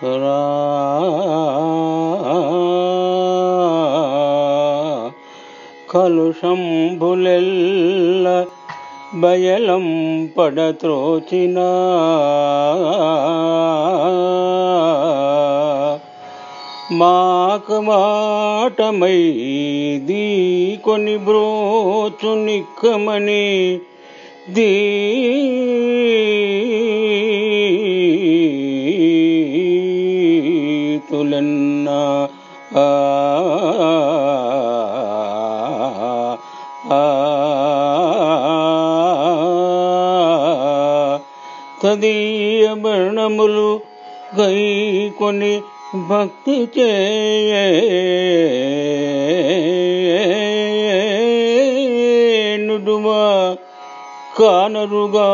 రా కలుషంబులెల్ల బయలం పడత్రోచిన మాకు మాటమై దీ కొని బ్రోచు నిక్కమని దీ తదీయ వర్ణములు గై కొని భక్తి చేనుడుమా కానరుగా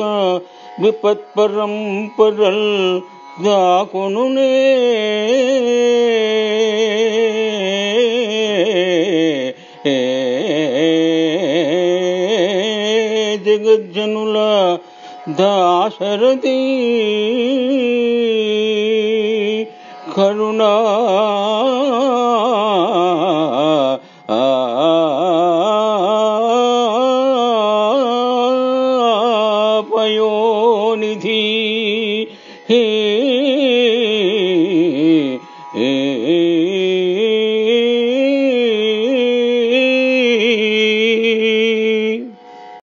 विपत् का विपत परंपरल दाकुनुने जगज्जनुला दाशरथी करुणा वयोनिधि हे